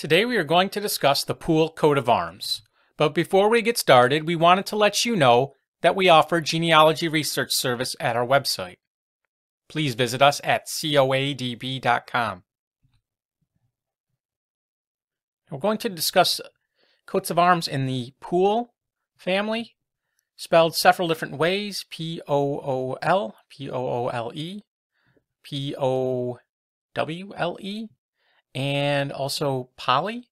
Today we are going to discuss the Pool coat of arms. But before we get started, we wanted to let you know that we offer genealogy research service at our website. Please visit us at coadb.com. We're going to discuss coats of arms in the Pool family, spelled several different ways P O O and also Poley,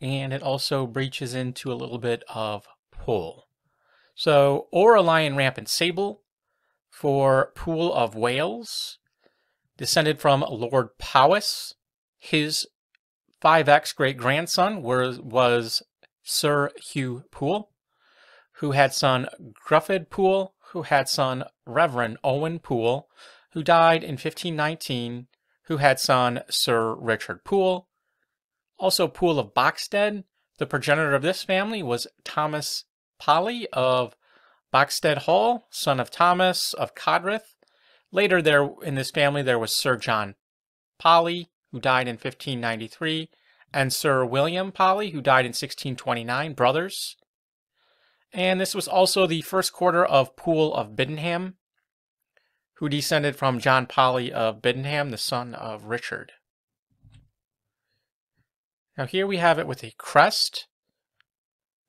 and it also breaches into a little bit of Pole. So, or a lion rampant sable for Pool of Wales, descended from Lord Powis. His 5x great grandson was, was Sir Hugh Poole, who had son Gruffydd Poole, who had son Reverend Owen Poole, who died in 1519 who had son Sir Richard Poole. Also, Poole of Boxted. The progenitor of this family was Thomas Poley of Boxted Hall, son of Thomas of Codreth. Later, there in this family there was Sir John Poley, who died in 1593, and Sir William Poley, who died in 1629, brothers. And this was also the first quarter of Poole of Biddenham, who descended from John Polly of Biddenham, the son of Richard. Now here we have it with a crest.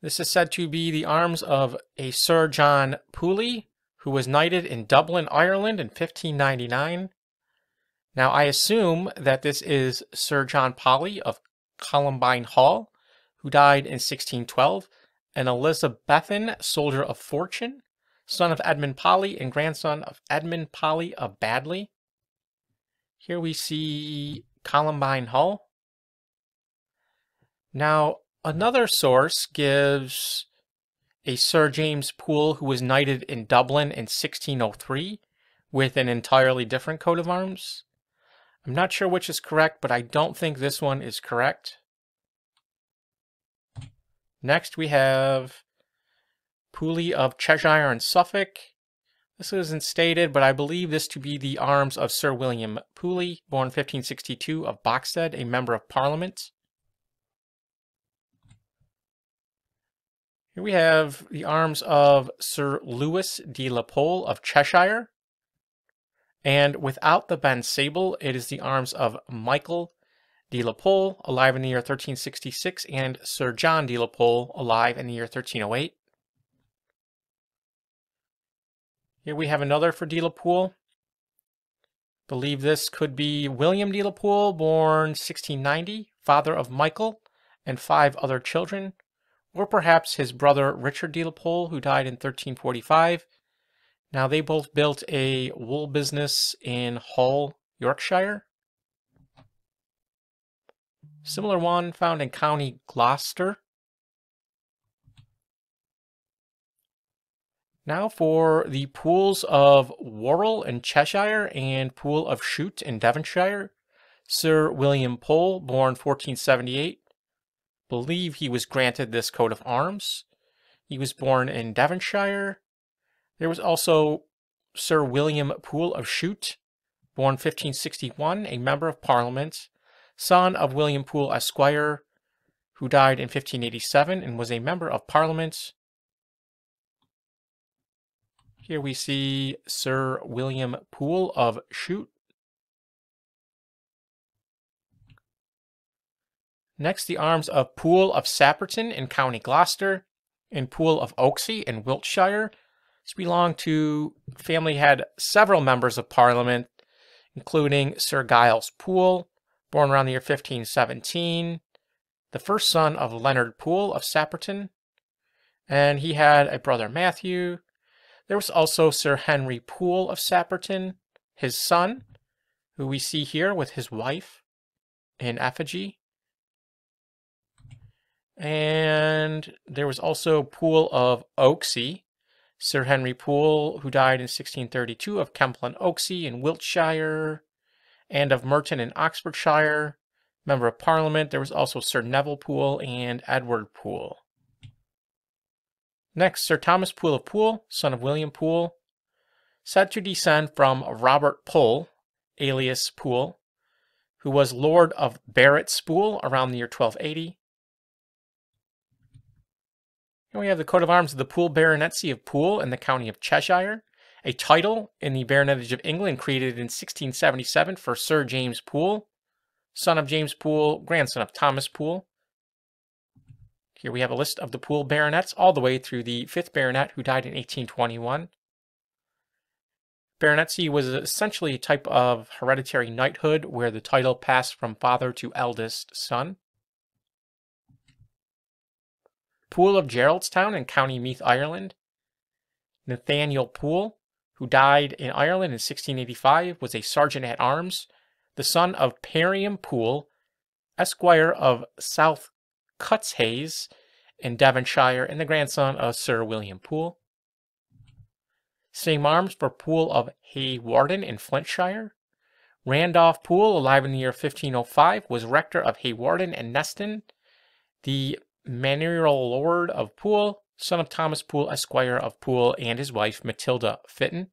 This is said to be the arms of a Sir John Pooley, who was knighted in Dublin, Ireland in 1599. Now I assume that this is Sir John Poley of Columbine Hall, who died in 1612, an Elizabethan soldier of fortune son of Edmund Poley and grandson of Edmund Poley of Badley. Here we see Columbine Hall. Now, another source gives a Sir James Poole who was knighted in Dublin in 1603 with an entirely different coat of arms. I'm not sure which is correct, but I don't think this one is correct. Next, we have Pooley of Cheshire and Suffolk. This isn't stated, but I believe this to be the arms of Sir William Pooley, born 1562 of Boxted, a member of Parliament. Here we have the arms of Sir Lewis de la Pole of Cheshire. And without the bend sable, it is the arms of Michael de la Pole, alive in the year 1366, and Sir John de la Pole, alive in the year 1308. Here we have another for De La Pole. Believe this could be William De La Pole, born 1690, father of Michael and five other children, or perhaps his brother Richard De La Pole, who died in 1345. Now they both built a wool business in Hull, Yorkshire. Similar one found in County Gloucester. Now for the Pooles of Worrell in Cheshire and Poole of Shute in Devonshire. Sir William Pole, born 1478. Believe he was granted this coat of arms. He was born in Devonshire. There was also Sir William Poole of Shute, born 1561, a member of Parliament, son of William Poole Esquire, who died in 1587 and was a member of Parliament. Here we see Sir William Poole of Shute. Next, the arms of Poole of Sapperton in County Gloucester and Poole of Oaksey in Wiltshire. This belonged to family had several members of Parliament, including Sir Giles Poole, born around the year 1517, the first son of Leonard Poole of Sapperton, and he had a brother Matthew, there was also Sir Henry Poole of Sapperton, his son, who we see here with his wife in effigy. And there was also Poole of Oaksey, Sir Henry Poole, who died in 1632 of Kemplin Oaksey in Wiltshire, and of Merton in Oxfordshire, member of Parliament. There was also Sir Neville Poole and Edward Poole. Next, Sir Thomas Poole of Poole, son of William Poole, said to descend from Robert Pole, alias Poole, who was Lord of Barrett Spool around the year 1280. And we have the coat of arms of the Poole Baronetcy of Poole in the county of Cheshire, a title in the Baronetage of England created in 1677 for Sir James Poole, son of James Poole, grandson of Thomas Poole. Here we have a list of the Poole baronets all the way through the fifth baronet who died in 1821. Baronetcy was essentially a type of hereditary knighthood where the title passed from father to eldest son. Poole of Geraldstown in County Meath, Ireland. Nathaniel Poole, who died in Ireland in 1685, was a sergeant at arms, the son of Periam Poole, Esquire of South Cutshays in Devonshire, and the grandson of Sir William Poole. Same arms for Poole of Hawarden in Flintshire. Randolph Poole, alive in the year 1505, was rector of Hawarden and Neston. The manorial lord of Poole, son of Thomas Poole, Esquire of Poole, and his wife Matilda Fitton.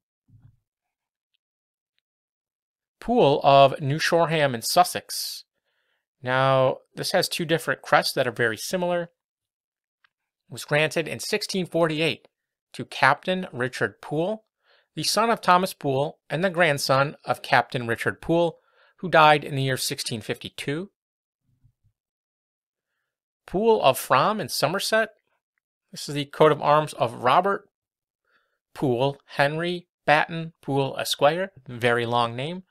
Poole of New Shoreham in Sussex. Now, this has two different crests that are very similar. It was granted in 1648 to Captain Richard Poole, the son of Thomas Poole and the grandson of Captain Richard Poole, who died in the year 1652. Poole of Frome in Somerset. This is the coat of arms of Robert Poole, Henry Batten Poole Esquire, very long name.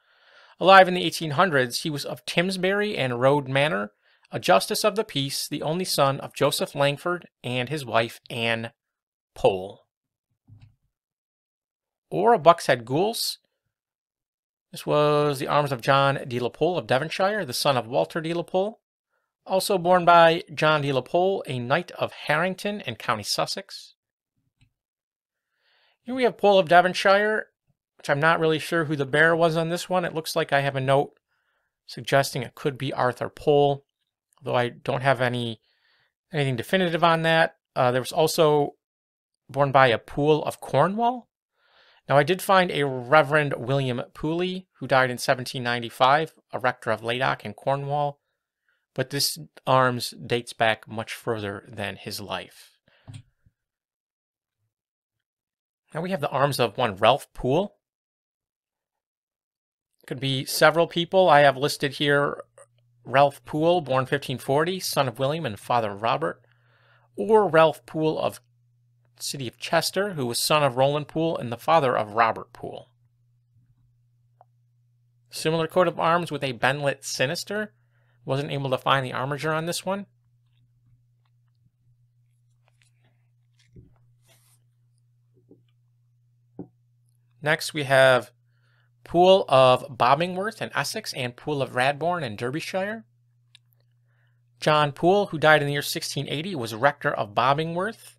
Alive in the 1800s, he was of Timsbury and Road Manor, a justice of the peace, the only son of Joseph Langford and his wife Anne Pole. Or a Buck's Head Gules. This was the arms of John de la Pole of Devonshire, the son of Walter de la Pole. Also born by John de la Pole, a knight of Harrington in County Sussex. Here we have Pole of Devonshire, which I'm not really sure who the bearer was on this one. It looks like I have a note suggesting it could be Arthur Pole, although I don't have any anything definitive on that. Uh, there was also born by a Poole of Cornwall. Now, I did find a Reverend William Pooley, who died in 1795, a rector of Ladock in Cornwall, but this arms dates back much further than his life. Now we have the arms of one Ralph Poole, could be several people. I have listed here Ralph Poole, born 1540, son of William and father of Robert, or Ralph Poole of city of Chester, who was son of Roland Poole and the father of Robert Poole. Similar coat of arms with a Bendlet Sinister. Wasn't able to find the armature on this one. Next we have Poole of Bobbingworth in Essex, and Pool of Radbourne in Derbyshire. John Poole, who died in the year 1680, was rector of Bobbingworth.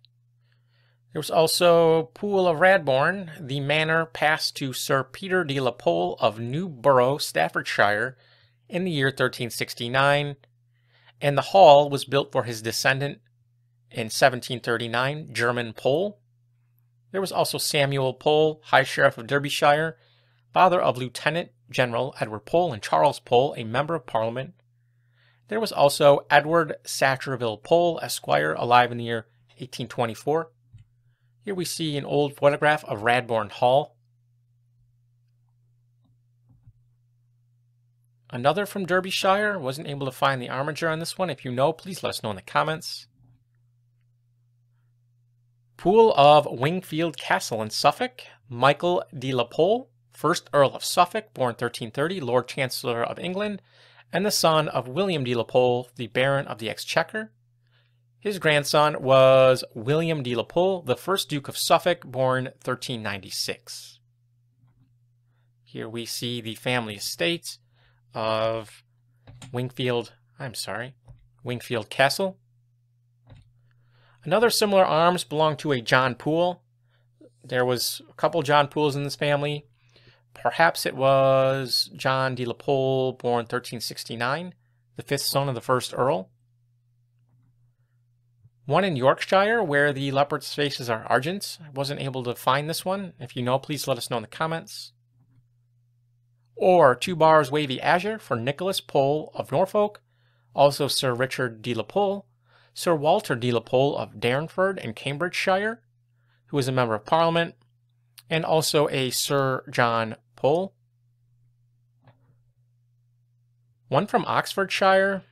There was also Poole of Radbourne. The manor passed to Sir Peter de la Pole of Newborough, Staffordshire, in the year 1369, and the hall was built for his descendant in 1739, German Pole. There was also Samuel Pole, High Sheriff of Derbyshire, father of Lieutenant General Edward Pole and Charles Pole, a member of Parliament. There was also Edward Sacheverell Pole, Esquire, alive in the year 1824. Here we see an old photograph of Radbourne Hall. Another from Derbyshire. Wasn't able to find the armature on this one. If you know, please let us know in the comments. Pool of Wingfield Castle in Suffolk. Michael de la Pole. 1st Earl of Suffolk, born 1330, Lord Chancellor of England, and the son of William de la Pole, the Baron of the Exchequer. His grandson was William de la Pole, the first Duke of Suffolk, born 1396. Here we see the family estate of Wingfield, I'm sorry, Wingfield Castle. Another similar arms belonged to a John Poole. There was a couple John Pooles in this family. Perhaps it was John de la Pole, born 1369, the fifth son of the first Earl. One in Yorkshire, where the leopard's faces are argent. I wasn't able to find this one. If you know, please let us know in the comments. or Two Bars Wavy Azure for Nicholas Pole of Norfolk, also Sir Richard de la Pole, Sir Walter de la Pole of Darnford and Cambridgeshire, who was a member of Parliament, and also a Sir John Pole. One from Oxfordshire,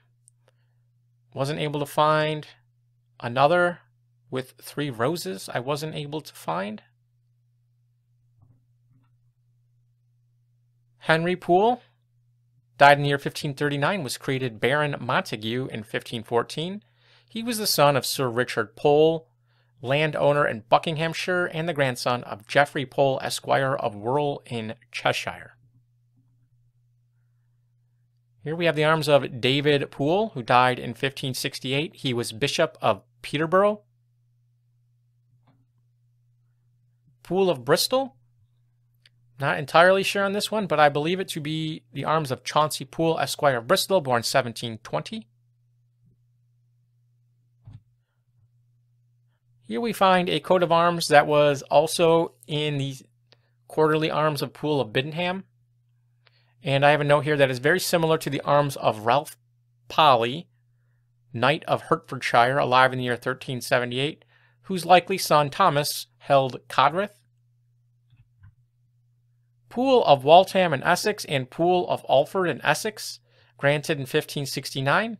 wasn't able to find. Another with three roses, I wasn't able to find. Henry Poole, died in the year 1539, was created Baron Montague in 1514. He was the son of Sir Richard Pole, landowner in Buckinghamshire, and the grandson of Geoffrey Pole, Esquire of Wirral in Cheshire. Here we have the arms of David Poole, who died in 1568. He was Bishop of Peterborough. Poole of Bristol, not entirely sure on this one, but I believe it to be the arms of Chauncey Poole, Esquire of Bristol, born 1720. Here we find a coat of arms that was also in the quarterly arms of Poole of Biddenham. And I have a note here that is very similar to the arms of Ralph Polly, Knight of Hertfordshire, alive in the year 1378, whose likely son Thomas held Codreth. Poole of Waltham in Essex and Poole of Alford in Essex, granted in 1569.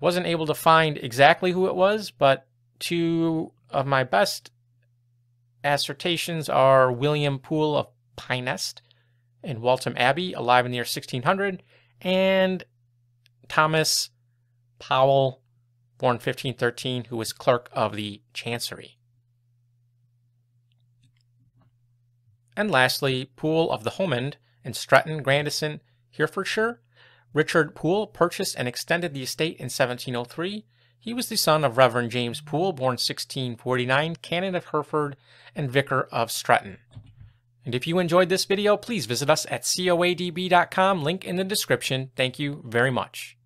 Wasn't able to find exactly who it was, but two of my best assertions are William Poole of Pinest in Waltham Abbey, alive in the year 1600, and Thomas Powell, born 1513, who was clerk of the Chancery. And lastly, Poole of the Homend in Stretton, Grandison, Herefordshire. Richard Poole purchased and extended the estate in 1703. He was the son of Reverend James Poole, born 1649, canon of Hereford and vicar of Stretton. And if you enjoyed this video, please visit us at coadb.com, link in the description. Thank you very much.